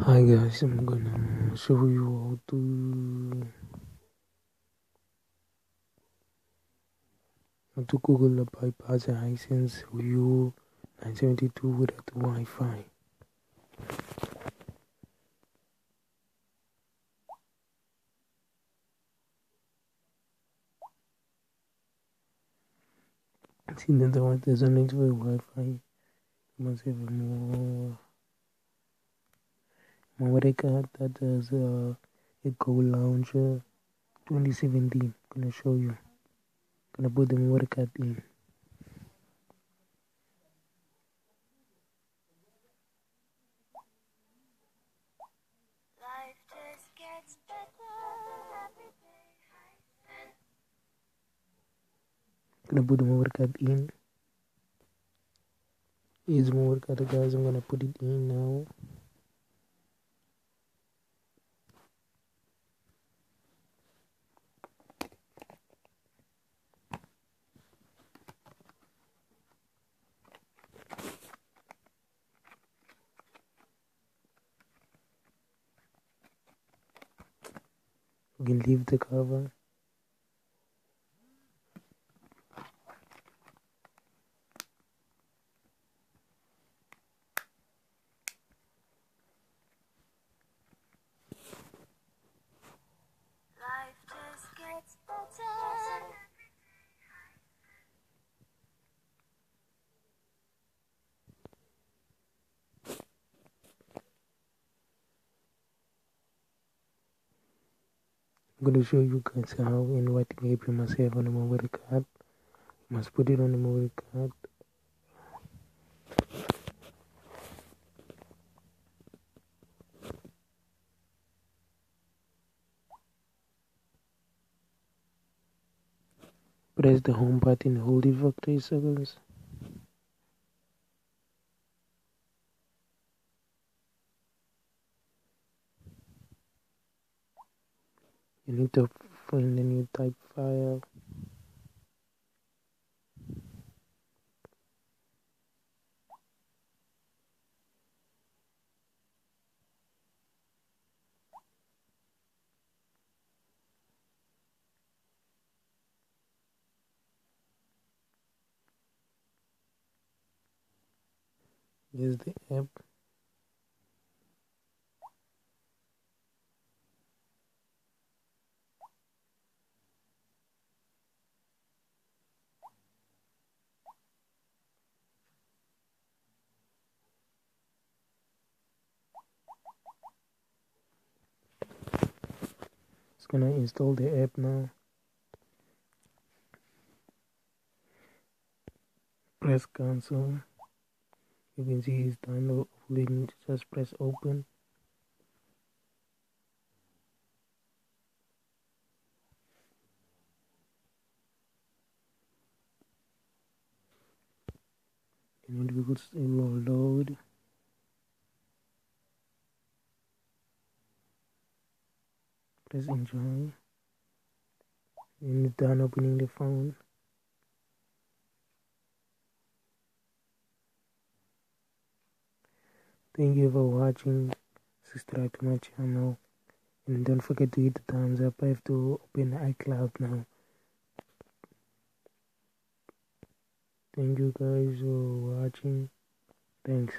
Hi guys, I'm gonna show you how to how to Google a bypass Hisense View 972 without the Wi-Fi. See that the there's a for Wi-Fi. You must have more card that is uh, a Go lounge 2017. Gonna show you. Gonna put the card in. Life just gets better every day. Gonna put the card in. Memory card guys, I'm gonna put it in now. We leave the cover. I'm going to show you guys how what app you must have on the memory card. You must put it on the memory card. Press the home button, hold it for 3 seconds. You need to find a new type file. Here's the app. Gonna install the app now. Press cancel. You can see it's downloading. Just press open. And it will load. Press enjoy. And done opening the phone. Thank you for watching. Subscribe to my channel. And don't forget to hit the thumbs up. I have to open iCloud now. Thank you guys for watching. Thanks.